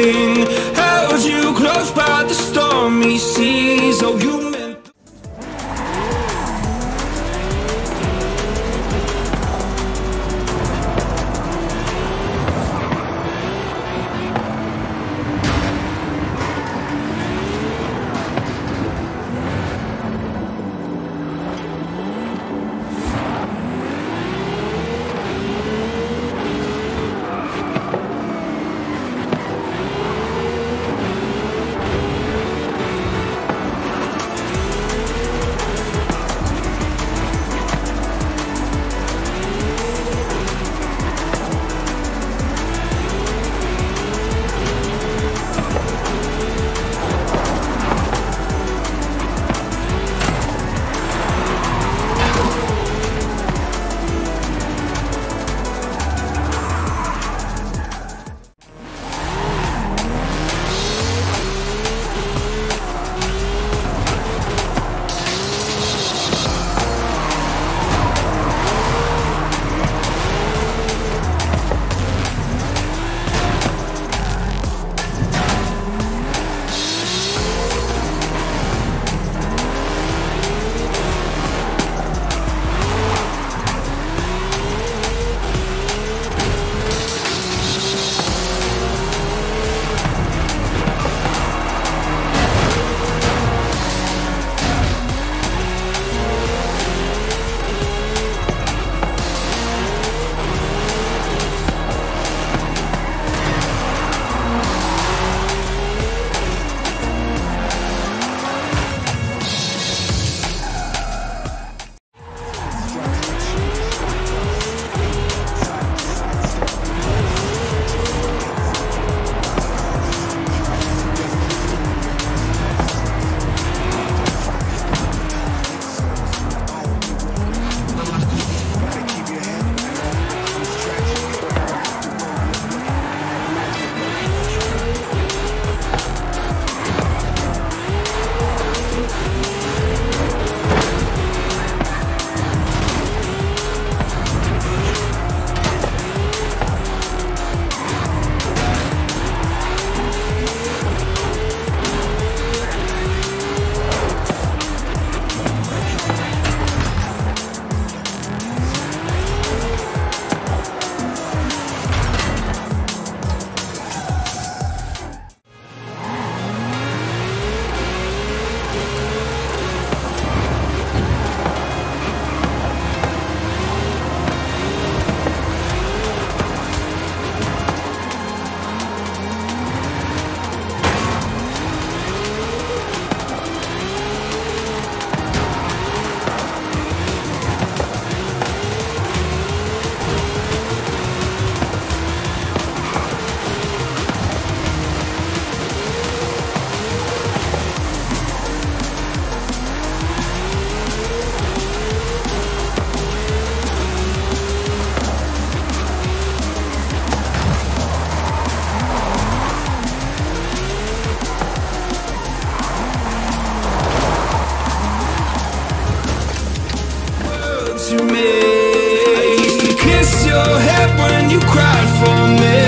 Everything. I used to kiss your head when you cried for me.